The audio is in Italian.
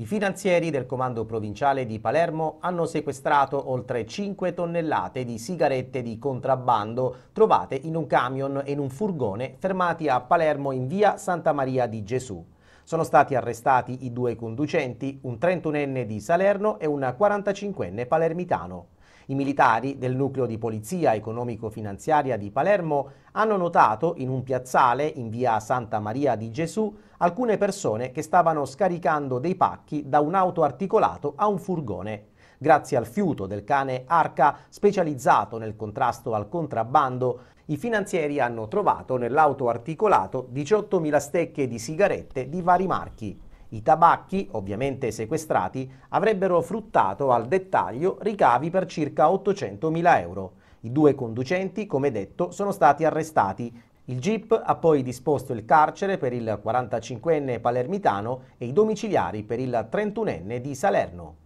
I finanzieri del comando provinciale di Palermo hanno sequestrato oltre 5 tonnellate di sigarette di contrabbando trovate in un camion e in un furgone fermati a Palermo in via Santa Maria di Gesù. Sono stati arrestati i due conducenti, un 31enne di Salerno e un 45enne palermitano. I militari del nucleo di polizia economico-finanziaria di Palermo hanno notato in un piazzale in via Santa Maria di Gesù alcune persone che stavano scaricando dei pacchi da un auto articolato a un furgone. Grazie al fiuto del cane Arca, specializzato nel contrasto al contrabbando, i finanzieri hanno trovato nell'auto articolato 18.000 stecche di sigarette di vari marchi. I tabacchi, ovviamente sequestrati, avrebbero fruttato al dettaglio ricavi per circa 800.000 euro. I due conducenti, come detto, sono stati arrestati. Il GIP ha poi disposto il carcere per il 45enne palermitano e i domiciliari per il 31enne di Salerno.